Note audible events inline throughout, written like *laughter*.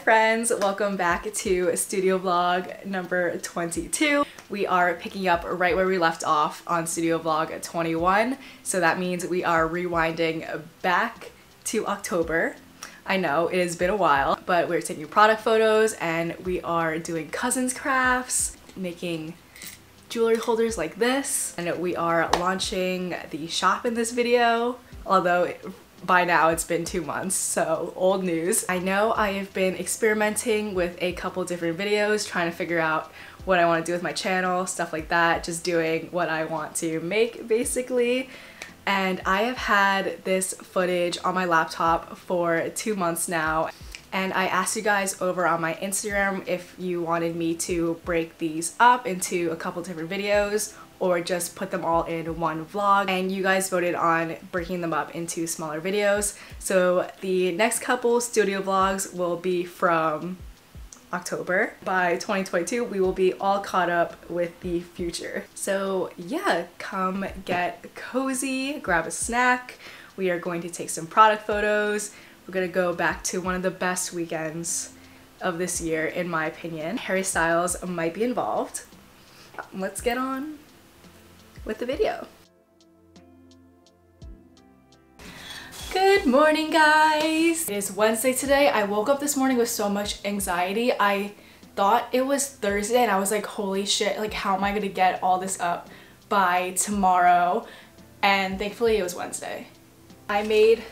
friends, welcome back to studio vlog number 22. We are picking up right where we left off on studio vlog 21, so that means we are rewinding back to October. I know it has been a while, but we're taking product photos and we are doing cousins crafts, making jewelry holders like this, and we are launching the shop in this video, although by now it's been two months, so old news. I know I have been experimenting with a couple different videos, trying to figure out what I want to do with my channel, stuff like that, just doing what I want to make basically. And I have had this footage on my laptop for two months now and I asked you guys over on my Instagram if you wanted me to break these up into a couple different videos or just put them all in one vlog and you guys voted on breaking them up into smaller videos so the next couple studio vlogs will be from October. By 2022, we will be all caught up with the future. So yeah, come get cozy, grab a snack. We are going to take some product photos. We're gonna go back to one of the best weekends of this year, in my opinion. Harry Styles might be involved. Let's get on with the video. Good morning guys! It is Wednesday today. I woke up this morning with so much anxiety. I thought it was Thursday and I was like holy shit like how am I gonna get all this up by tomorrow and thankfully it was Wednesday. I made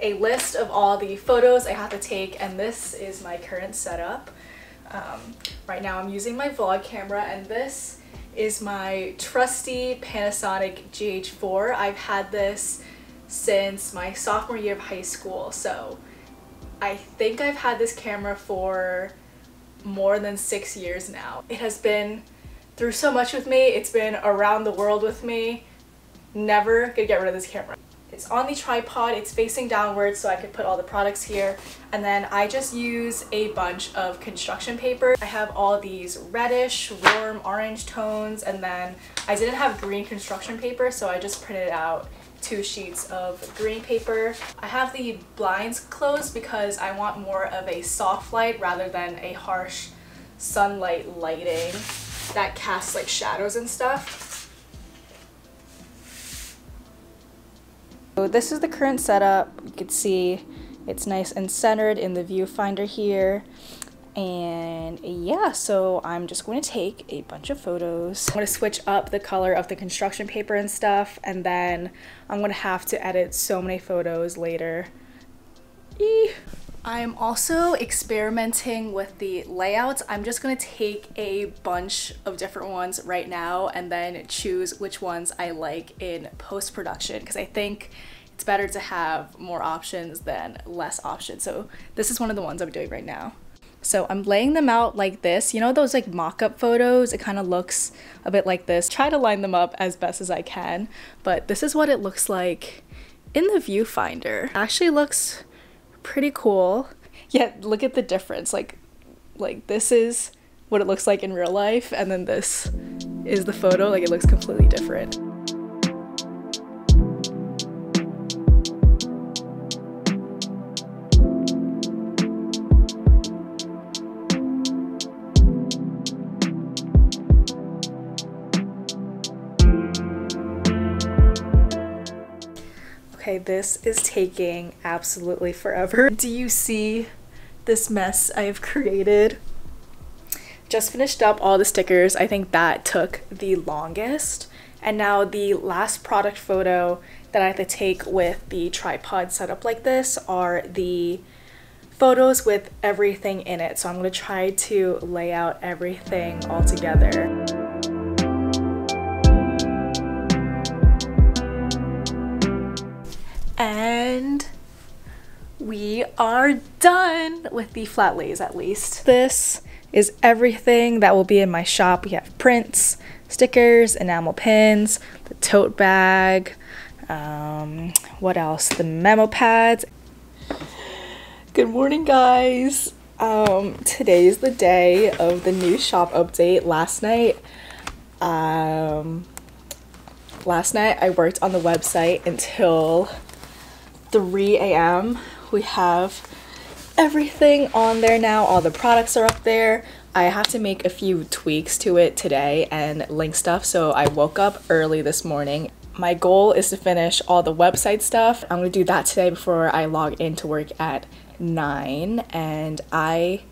a list of all the photos I have to take and this is my current setup. Um, right now I'm using my vlog camera and this is my trusty Panasonic GH4. I've had this since my sophomore year of high school so I think I've had this camera for more than six years now. It has been through so much with me, it's been around the world with me. Never gonna get rid of this camera. It's on the tripod, it's facing downwards so I could put all the products here. And then I just use a bunch of construction paper. I have all these reddish, warm orange tones, and then I didn't have green construction paper, so I just printed out two sheets of green paper. I have the blinds closed because I want more of a soft light rather than a harsh sunlight lighting that casts like shadows and stuff. So this is the current setup. You can see it's nice and centered in the viewfinder here. And yeah, so I'm just going to take a bunch of photos. I'm going to switch up the color of the construction paper and stuff. And then I'm going to have to edit so many photos later. Eee. I'm also experimenting with the layouts. I'm just gonna take a bunch of different ones right now and then choose which ones I like in post-production because I think it's better to have more options than less options. So this is one of the ones I'm doing right now. So I'm laying them out like this. You know those like mock-up photos? It kind of looks a bit like this. Try to line them up as best as I can, but this is what it looks like in the viewfinder. Actually looks pretty cool. Yeah, look at the difference. Like, like this is what it looks like in real life, and then this is the photo. Like, it looks completely different. Okay, this is taking absolutely forever. Do you see this mess I have created? Just finished up all the stickers. I think that took the longest. And now the last product photo that I have to take with the tripod set up like this are the photos with everything in it. So I'm going to try to lay out everything all together. And we are done with the flat lays at least. This is everything that will be in my shop. We have prints, stickers, enamel pins, the tote bag, um, what else? The memo pads. Good morning, guys. Um, today is the day of the new shop update. Last night, um, last night I worked on the website until 3 a.m. We have everything on there now. All the products are up there. I have to make a few tweaks to it today and link stuff. So I woke up early this morning. My goal is to finish all the website stuff. I'm gonna do that today before I log in to work at 9 and I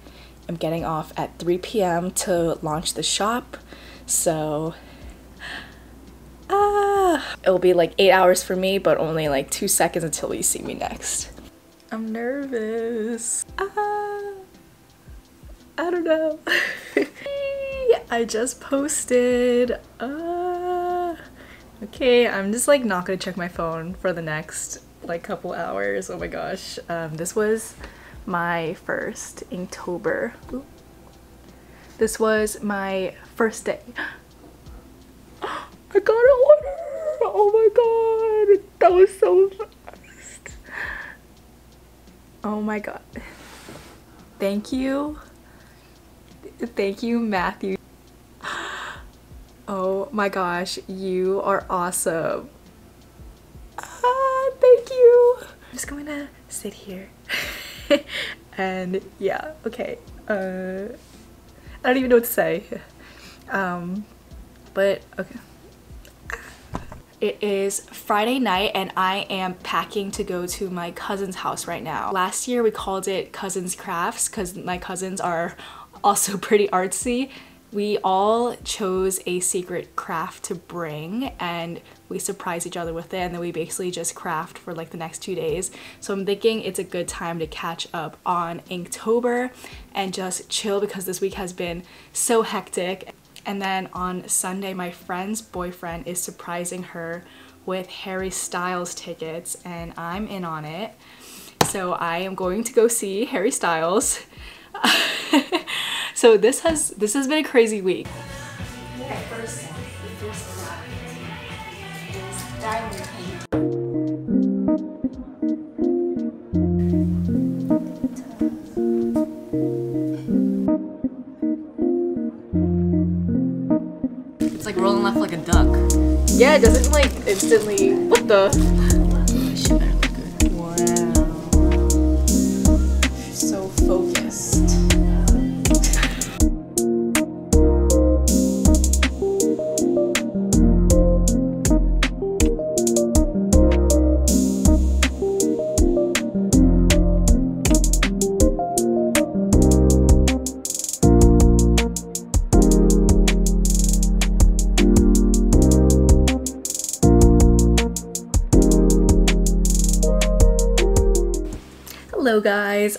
am getting off at 3 p.m. to launch the shop. So ah, *sighs* it'll be like 8 hours for me but only like 2 seconds until you see me next. I'm nervous. Ah, I don't know. *laughs* I just posted. Uh, okay, I'm just like not gonna check my phone for the next like couple hours. Oh my gosh. Um, this was my first Inktober. This was my first day. *gasps* I got an order! Oh my god! That was so fast. Oh my god. Thank you. Thank you, Matthew. Oh my gosh, you are awesome. Ah, thank you. I'm just going to sit here. *laughs* and yeah, okay. Uh, I don't even know what to say. Um, but okay. It is Friday night and I am packing to go to my cousin's house right now. Last year we called it Cousins Crafts because my cousins are also *laughs* pretty artsy. We all chose a secret craft to bring and we surprise each other with it and then we basically just craft for like the next two days. So I'm thinking it's a good time to catch up on Inktober and just chill because this week has been so hectic. And then on Sunday, my friend's boyfriend is surprising her with Harry Styles tickets and I'm in on it. So I am going to go see Harry Styles. *laughs* so this has this has been a crazy week. rolling Yeah, it doesn't like instantly. What the?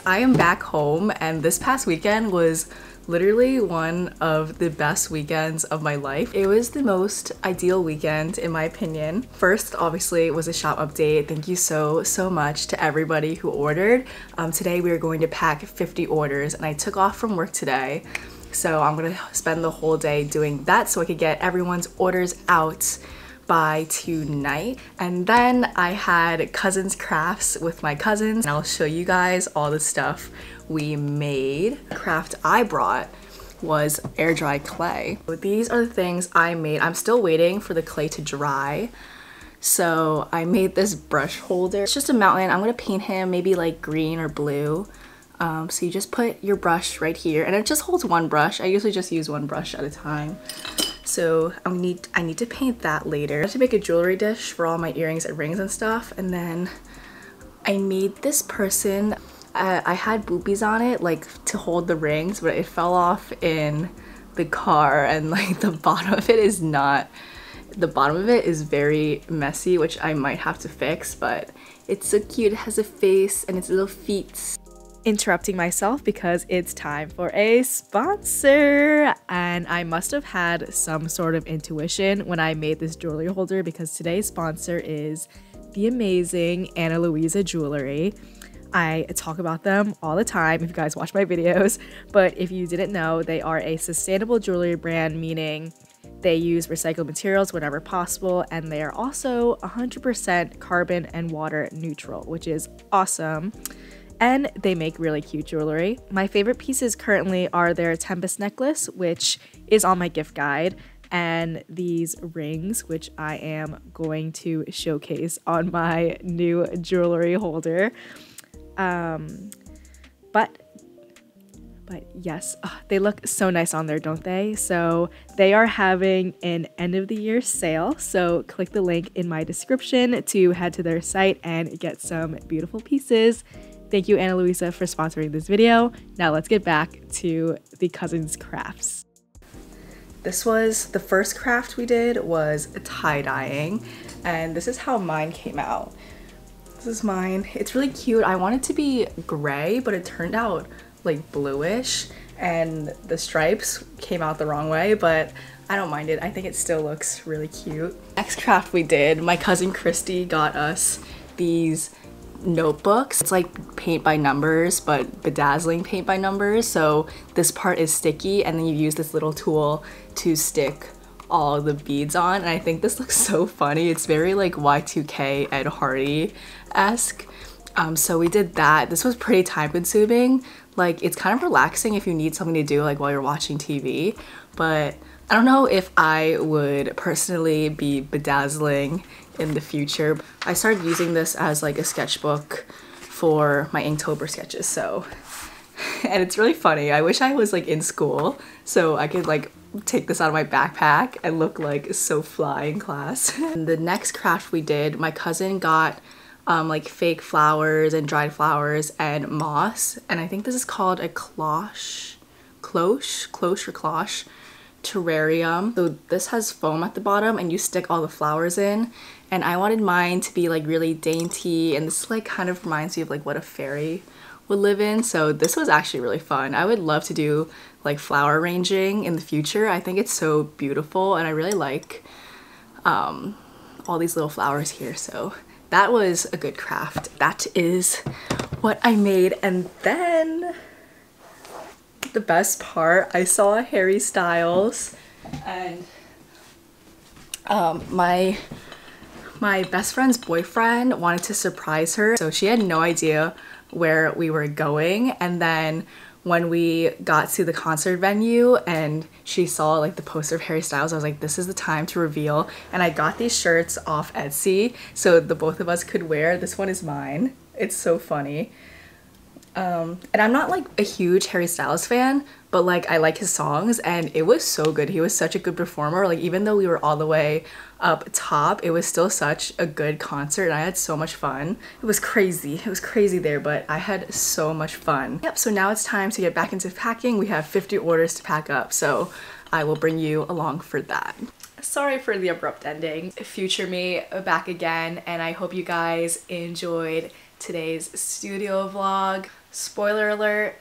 I am back home and this past weekend was literally one of the best weekends of my life. It was the most ideal weekend in my opinion. First, obviously, was a shop update. Thank you so, so much to everybody who ordered. Um, today we are going to pack 50 orders and I took off from work today. So I'm gonna spend the whole day doing that so I could get everyone's orders out by tonight. And then I had cousins crafts with my cousins and I'll show you guys all the stuff we made. The craft I brought was air dry clay. So these are the things I made. I'm still waiting for the clay to dry. So I made this brush holder. It's just a mountain. I'm gonna paint him maybe like green or blue. Um, so you just put your brush right here and it just holds one brush. I usually just use one brush at a time. So I need I need to paint that later. I have to make a jewelry dish for all my earrings and rings and stuff. And then I made this person, uh, I had boobies on it like to hold the rings, but it fell off in the car and like the *laughs* bottom of it is not, the bottom of it is very messy, which I might have to fix, but it's so cute. It has a face and its little feet interrupting myself because it's time for a sponsor. And I must have had some sort of intuition when I made this jewelry holder because today's sponsor is the amazing Ana Luisa Jewelry. I talk about them all the time if you guys watch my videos, *laughs* but if you didn't know, they are a sustainable jewelry brand, meaning they use recycled materials whenever possible, and they are also 100% carbon and water neutral, which is awesome and they make really cute jewelry. My favorite pieces currently are their Tempest necklace, which is on my gift guide, and these rings, which I am going to showcase on my new jewelry holder. Um, but but yes, oh, they look so nice on there, don't they? So they are having an end of the year sale. So click the link in my description to head to their site and get some beautiful pieces. Thank you, Ana Luisa, for sponsoring this video. Now let's get back to the cousins crafts. This was the first craft we did was tie-dyeing and this is how mine came out. This is mine. It's really cute. I wanted to be gray, but it turned out like bluish and the stripes came out the wrong way, but I don't mind it. I think it still looks really cute. Next craft we did, my cousin Christy got us these notebooks. It's like paint by numbers, but bedazzling paint by numbers. So this part is sticky and then you use this little tool to stick all the beads on. And I think this *laughs* looks so funny. It's very like Y2K Ed Hardy-esque. Um, so we did that. This was pretty time consuming. Like it's kind of relaxing if you need something to do like while you're watching TV. But I don't know if I would personally be bedazzling in the future. I started using this as like a sketchbook for my Inktober sketches, so *laughs* and it's really funny. I wish I was like in school so I could like take this out of my backpack and look like so fly in class. *laughs* and the next craft we did, my cousin got um, like fake flowers and dried flowers and moss and I think this is called a cloche, cloche, cloche or cloche terrarium. So this has foam at the bottom and you stick all the flowers in and I wanted mine to be like really dainty and this like kind of reminds me of like what a fairy would live in so this was actually really fun. I would love to do like flower arranging in the future. I think it's so beautiful and I really like um, all these little flowers here so that was a good craft. That is what I made. And then the best part, I saw Harry Styles. And um, my my best friend's boyfriend wanted to surprise her so she had no idea where we were going. And then when we got to the concert venue and she saw like the poster of Harry Styles, I was like, this is the time to reveal. And I got these shirts off Etsy so the both of us could wear. This one is mine. It's so funny. Um, and I'm not like a huge Harry Styles fan, but like I like his songs and it was so good. He was such a good performer. Like even though we were all the way up top, it was still such a good concert and I had so much fun. It was crazy. It was crazy there, but I had so much fun. Yep, so now it's time to get back into packing. We have 50 orders to pack up, so I will bring you along for that. Sorry for the abrupt ending. Future me back again and I hope you guys enjoyed today's studio vlog. Spoiler alert,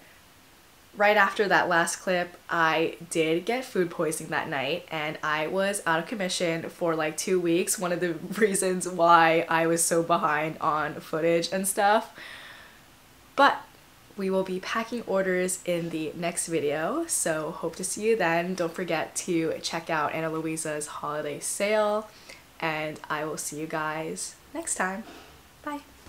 right after that last clip, I did get food poisoning that night and I was out of commission for like two weeks. One of the *laughs* reasons why I was so behind on footage and stuff. But we will be packing orders in the next video, so hope to see you then. Don't forget to check out Ana Luisa's holiday sale, and I will see you guys next time. Bye!